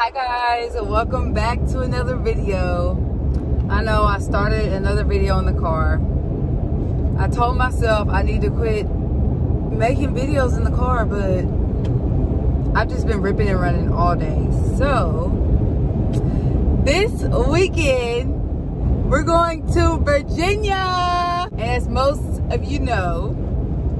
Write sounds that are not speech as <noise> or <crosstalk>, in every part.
Hi guys, welcome back to another video. I know I started another video in the car. I told myself I need to quit making videos in the car, but I've just been ripping and running all day. So, this weekend, we're going to Virginia. As most of you know,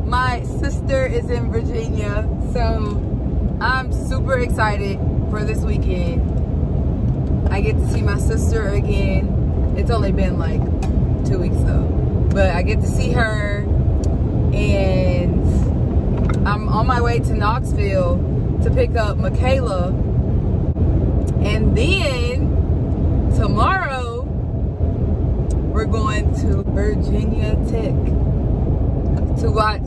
my sister is in Virginia. So, I'm super excited for this weekend. I get to see my sister again. It's only been like two weeks though. But I get to see her and I'm on my way to Knoxville to pick up Michaela. And then tomorrow we're going to Virginia Tech to watch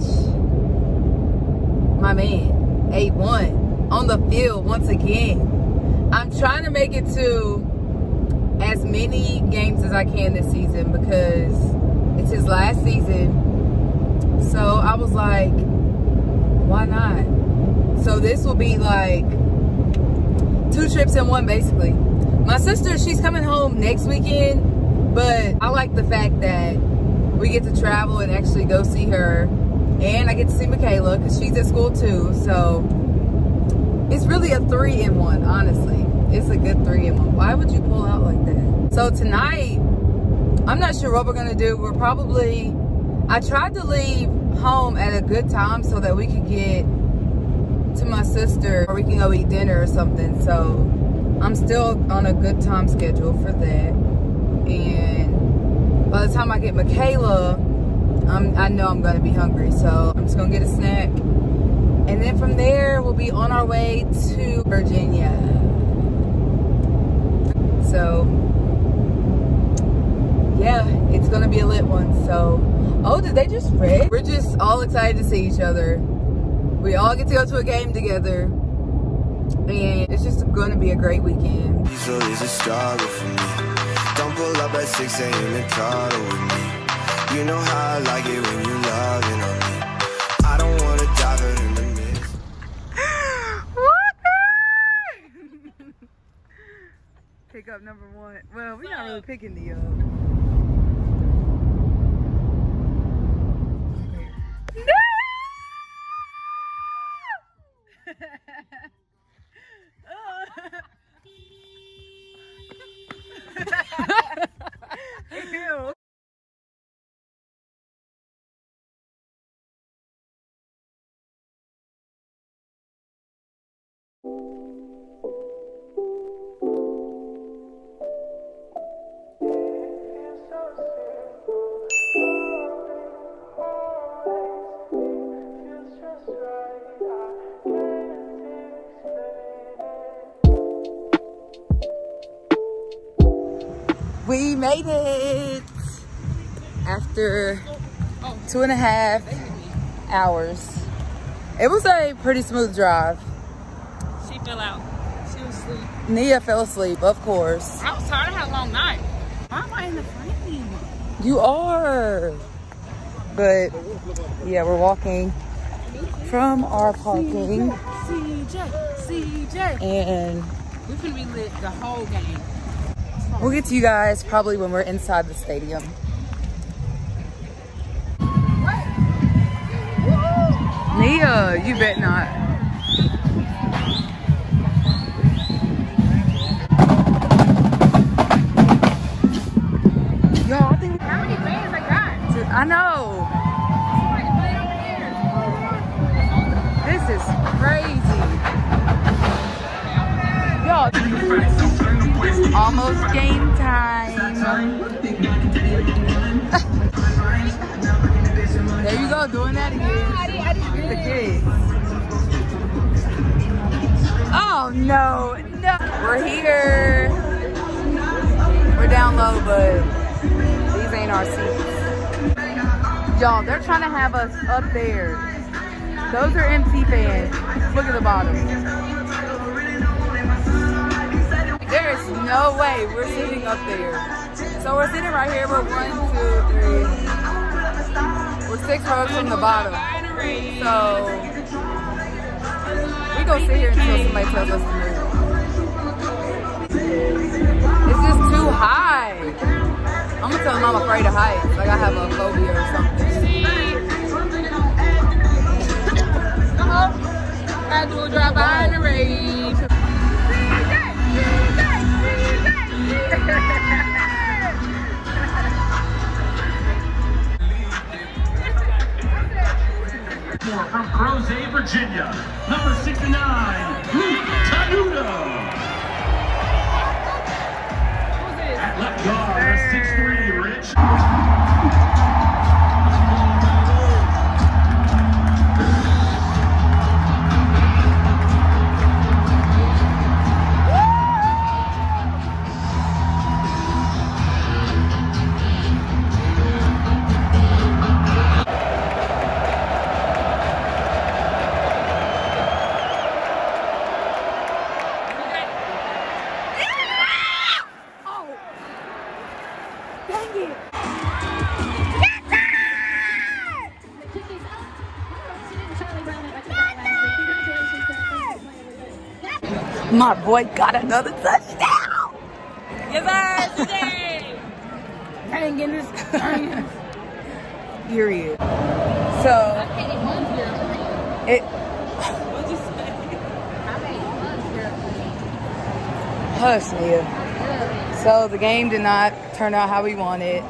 my man, A1 on the field once again. I'm trying to make it to as many games as I can this season because it's his last season. So I was like, why not? So this will be like two trips in one basically. My sister, she's coming home next weekend, but I like the fact that we get to travel and actually go see her. And I get to see Michaela because she's at school too. So it's really a three in one, honestly. It's a good three in one. Why would you pull out like that? So tonight, I'm not sure what we're gonna do. We're probably, I tried to leave home at a good time so that we could get to my sister or we can go eat dinner or something. So I'm still on a good time schedule for that. And by the time I get Michaela, I'm, I know I'm gonna be hungry. So I'm just gonna get a snack and then from there, we'll be on our way to Virginia. So, yeah, it's gonna be a lit one. So, oh, did they just spray? We're just all excited to see each other. We all get to go to a game together. And it's just gonna be a great weekend. It's a struggle for me. Don't pull up at 6 a.m. and with me. You know how I like it when you loving on me. I don't wanna dive in the <laughs> Pick up number one. Well, we're not really picking the up. Uh, no! <laughs> <laughs> Ew. Made it after two and a half hours. It was a pretty smooth drive. She fell out. She was asleep. Nia fell asleep, of course. I was tired. I had a long night. Why am I in the frame? You are. But yeah, we're walking from our parking. CJ, CJ. And we're gonna be lit the whole game. We'll get to you guys probably when we're inside the stadium. Nia, you bet not. Yo, I think. How many fans I got? I know. This is crazy. Yo, almost game time. there you go, doing that again. The kids. Oh no, no. We're here. We're down low, but these ain't our seats. Y'all, they're trying to have us up there. Those are MC fans. Look at the bottom. There is no way we're sitting up there. So we're sitting right here. We're one, two, three. We're six rows from the bottom. So we gonna sit here until somebody tells us to move. It's just too high. I'm gonna tell them I'm afraid of heights. Like I have a phobia or something. Come on. I will drive behind the rain. From Crozet, Virginia, number 69, Luke Tenuta. At left guard, 6'3", Rich. My boy got another touchdown. Yes, sir. Today. Dang, in this. Period. So it hush Mia. So the game did not turn out how we wanted.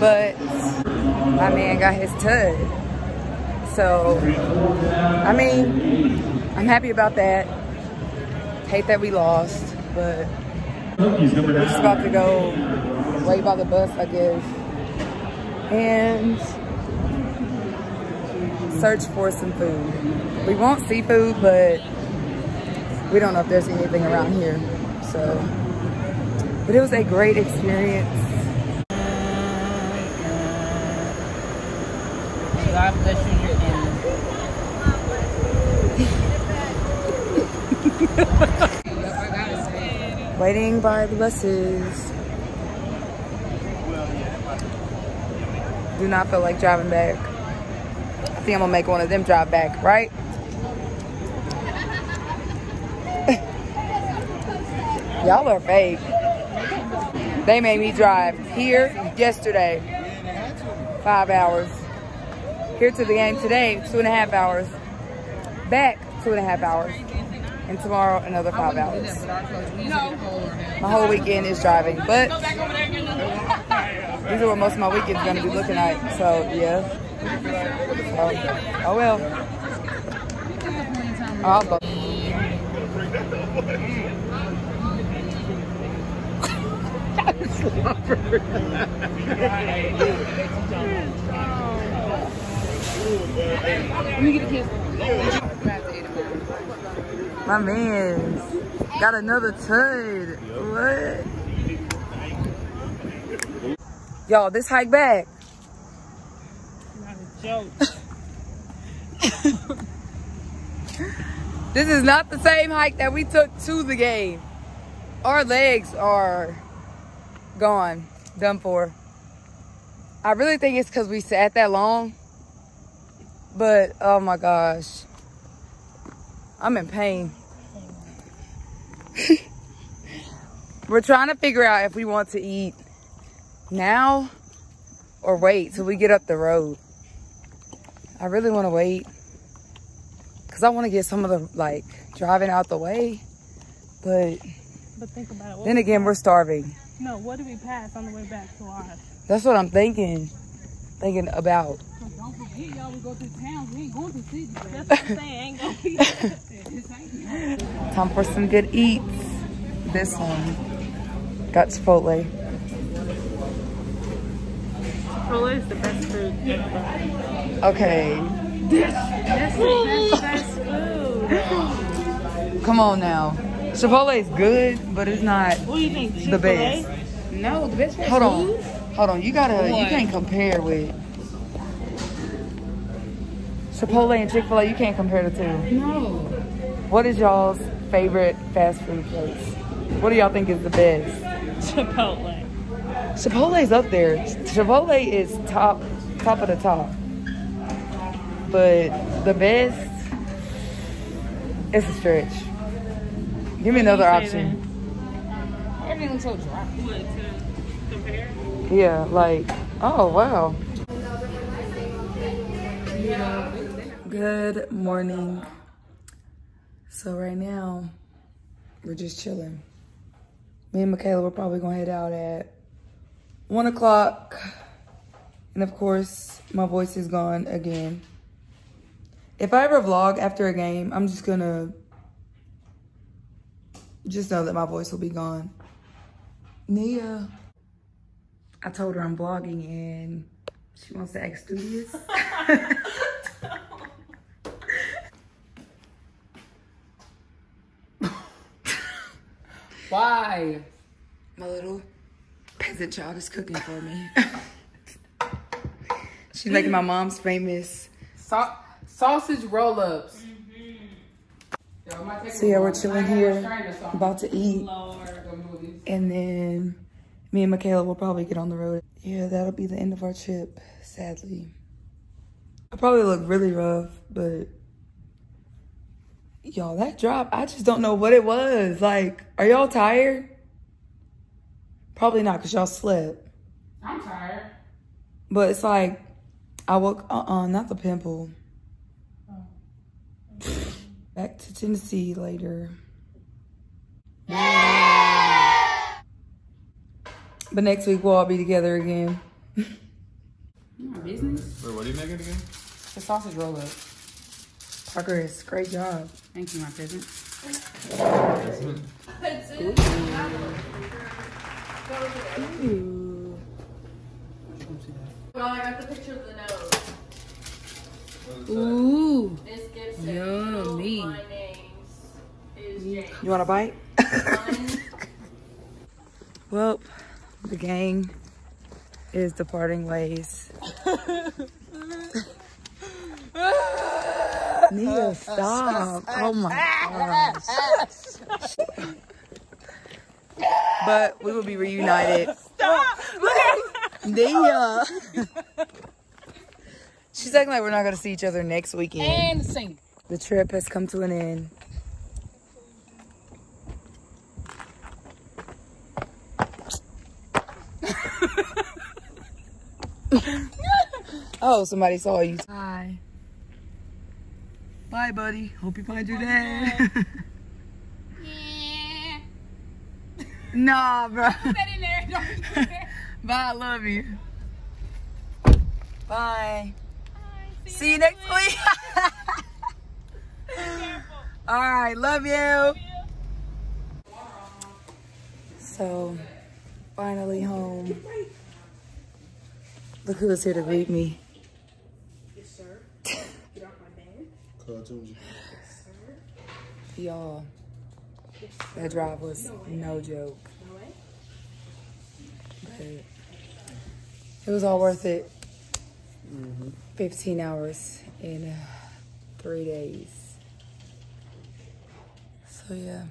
But my man got his tud. So I mean, I'm happy about that. Hate that we lost, but we're just about to go wait by the bus, I guess, and search for some food. We want seafood, but we don't know if there's anything around here. So, but it was a great experience. God bless you, your end. <laughs> Waiting by the buses. Do not feel like driving back. I think I'm gonna make one of them drive back, right? <laughs> Y'all are fake. They made me drive here yesterday, five hours. Here to the game today, two and a half hours. Back, two and a half hours. And tomorrow, another five hours. My whole weekend is driving, but <laughs> these are what most of my weekend's gonna be looking at. So yeah. So, oh well. I'll go. <laughs> Let me get a kiss. My man got another tud. What? Y'all, this hike back. A <laughs> joke. This is not the same hike that we took to the game. Our legs are gone, done for. I really think it's because we sat that long. But, oh my gosh. I'm in pain. We're trying to figure out if we want to eat now or wait till we get up the road. I really want to wait because I want to get some of the like driving out the way. But But think about it. What then we again, we're starving. No, what do we pass on the way back to ours? That's what I'm thinking. Thinking about. Don't forget, y'all, we go through towns. We ain't going through cities. That's <laughs> what I'm saying. Ain't gonna be. This Time for some good eats. This one got Chipotle. Chipotle is the best food ever. Okay, This, That's the best, best food. come on now. Chipotle is good, but it's not What do you think? the best. No, the best Hold on, hold on. You gotta, you can't compare with Chipotle and Chick Fil A. You can't compare the two. No. What is y'all's favorite fast food place? What do y'all think is the best? Chipotle. Chipotle's up there. Chipotle is top, top of the top. But the best, it's a stretch. Give me another say option. Everything looks so dry. What, to compare? Yeah, like, oh wow. Good morning. So right now, we're just chilling. Me and Michaela, we're probably gonna head out at one o'clock. And of course, my voice is gone again. If I ever vlog after a game, I'm just gonna just know that my voice will be gone. Nia, I told her I'm vlogging and she wants to act studious. <laughs> Why? My little peasant child is cooking for me. <laughs> She's making my mom's famous. Sa- sausage roll ups. So yeah, we're chilling here, about to eat, and then me and Michaela will probably get on the road. Yeah, that'll be the end of our trip, sadly. I probably look really rough, but y'all, that drop, I just don't know what it was. Like, are y'all tired? Probably not, because y'all slept. I'm tired. But it's like, I woke, uh-uh, not the pimple. Oh. Back to Tennessee later. But next week we'll all be together again. My business. Wait, what are you making again? The sausage roll up. Progress, great job. Thank you, my peasant. Ooh. Well, I got the picture of the nose. Ooh. This gives Yummy. My name is James. You want a bite? Well, the gang is departing ways. <laughs> Nia, stop. Oh my gosh. But we will be reunited. Stop! <laughs> Nia. Uh, she's acting like we're not going to see each other next weekend. And sing. The trip has come to an end. <laughs> oh, somebody saw you. Bye. Buddy. Hope you find your dad. <laughs> nah, bro. <laughs> Bye, I love you. Bye. See you next week. <laughs> All right, love you. So, finally home. Look who's here to greet me. Y'all, that drive was no joke. But it was all worth it. 15 hours in uh, three days. So yeah,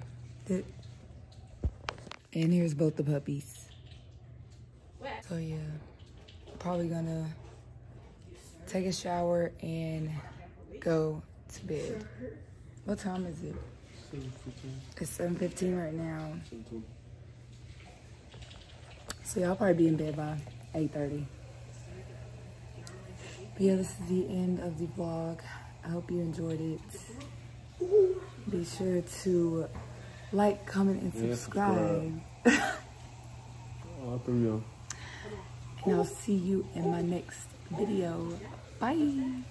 and here's both the puppies. So yeah, probably gonna take a shower and go to bed. What time is it? It's 7.15 right now. So y'all probably be in bed by 8.30. But yeah, this is the end of the vlog. I hope you enjoyed it. Be sure to like, comment, and Yeah, subscribe. Oh, I. <laughs> And I'll see you in my next video. Bye.